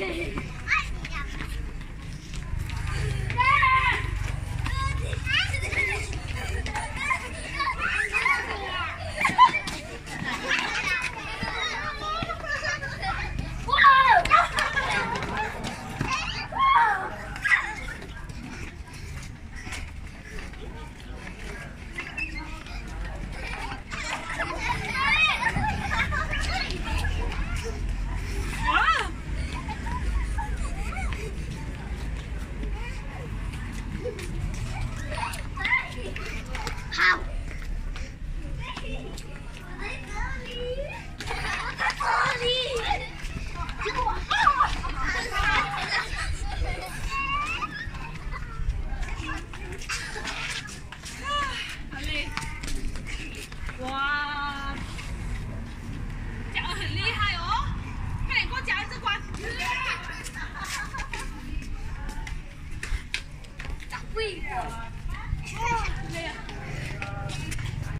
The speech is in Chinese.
Okay. 哇，脚很厉害哦！快点给我讲这关。打废了。累啊。